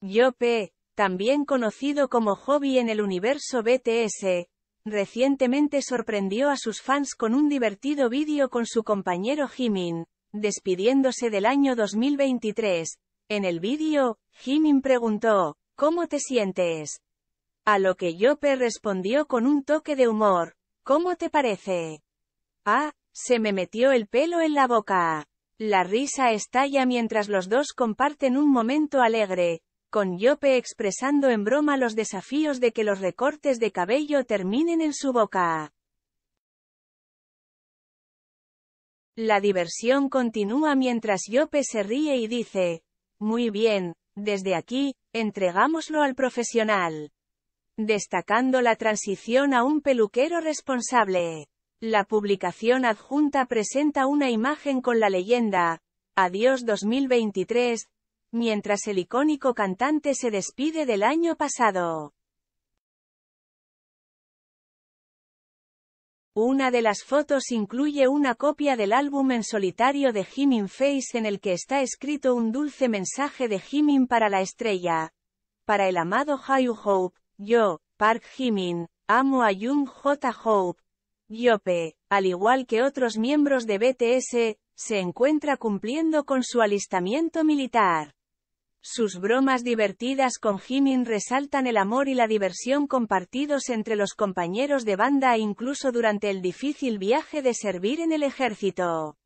Yope, también conocido como Hobby en el universo BTS, recientemente sorprendió a sus fans con un divertido vídeo con su compañero Jimin, despidiéndose del año 2023. En el vídeo, Jimin preguntó, ¿Cómo te sientes? A lo que Yope respondió con un toque de humor, ¿Cómo te parece? Ah, se me metió el pelo en la boca. La risa estalla mientras los dos comparten un momento alegre, con Yope expresando en broma los desafíos de que los recortes de cabello terminen en su boca. La diversión continúa mientras Yope se ríe y dice, muy bien, desde aquí, entregámoslo al profesional. Destacando la transición a un peluquero responsable. La publicación adjunta presenta una imagen con la leyenda, Adiós 2023, mientras el icónico cantante se despide del año pasado. Una de las fotos incluye una copia del álbum en solitario de Jimin Face en el que está escrito un dulce mensaje de Jimin para la estrella. Para el amado Hayu Hope, yo, Park Jimin, amo a Jung J. Hope. Yope, al igual que otros miembros de BTS, se encuentra cumpliendo con su alistamiento militar. Sus bromas divertidas con Jimin resaltan el amor y la diversión compartidos entre los compañeros de banda e incluso durante el difícil viaje de servir en el ejército.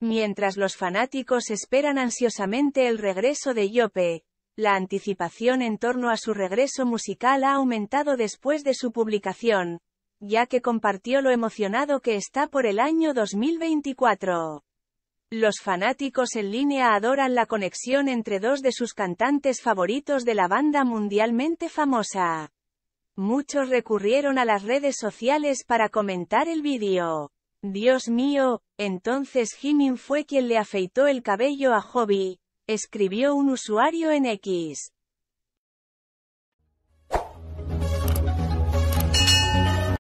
Mientras los fanáticos esperan ansiosamente el regreso de Yope, la anticipación en torno a su regreso musical ha aumentado después de su publicación, ya que compartió lo emocionado que está por el año 2024. Los fanáticos en línea adoran la conexión entre dos de sus cantantes favoritos de la banda mundialmente famosa. Muchos recurrieron a las redes sociales para comentar el vídeo. Dios mío, entonces Jimin fue quien le afeitó el cabello a Hobby, escribió un usuario en X.